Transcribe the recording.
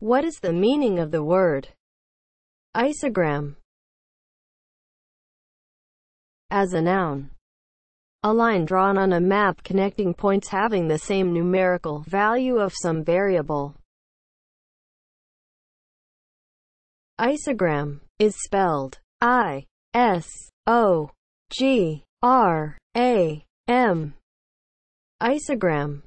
What is the meaning of the word isogram? As a noun, a line drawn on a map connecting points having the same numerical value of some variable. Isogram is spelled I S O G R A M. Isogram